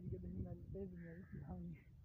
tiari ka din lang.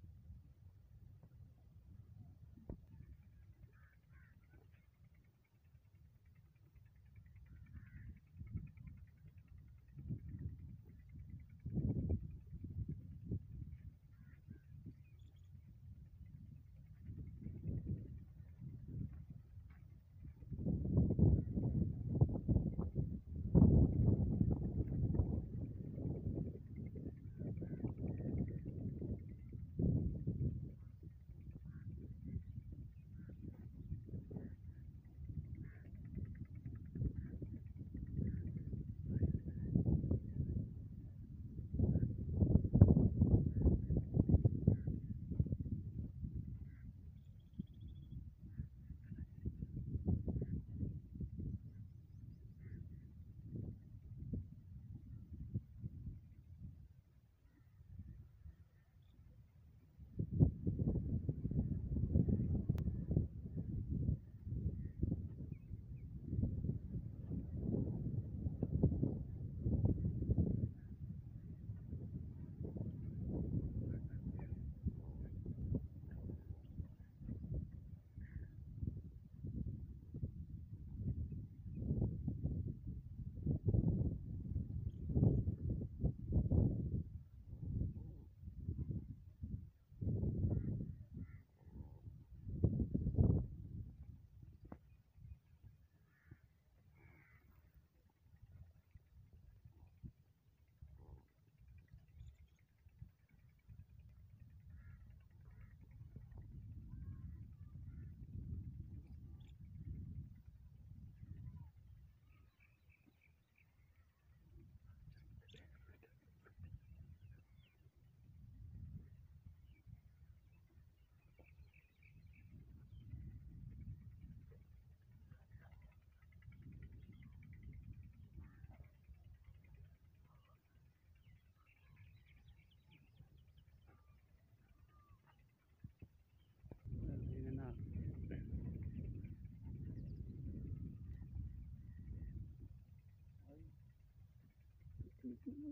Yun na.